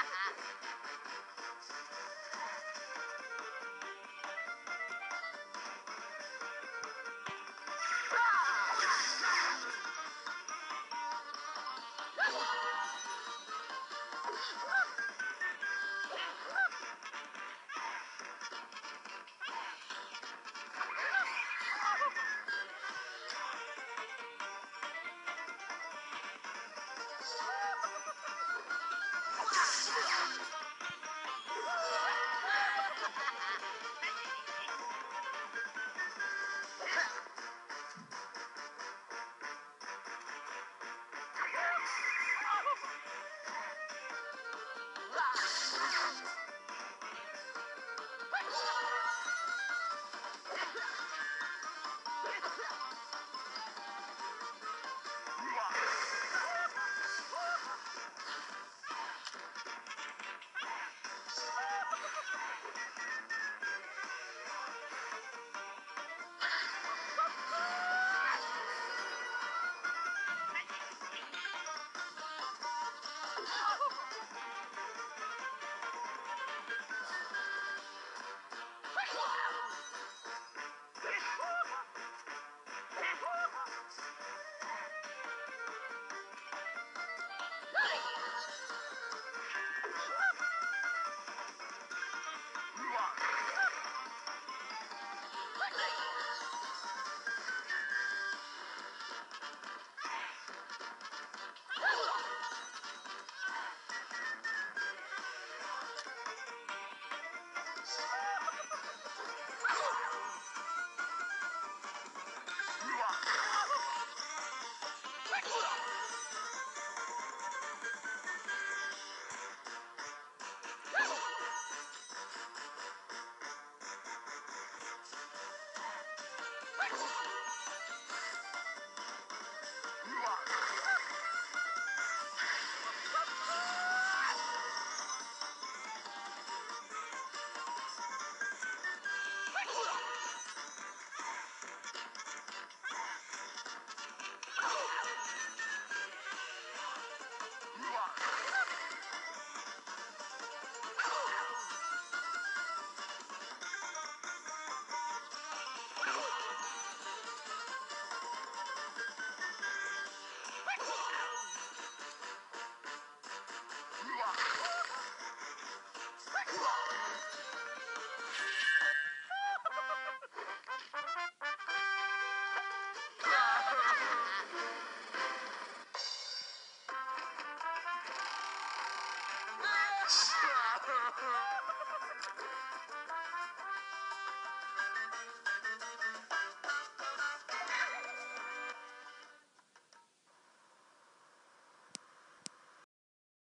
Ha ha ha! you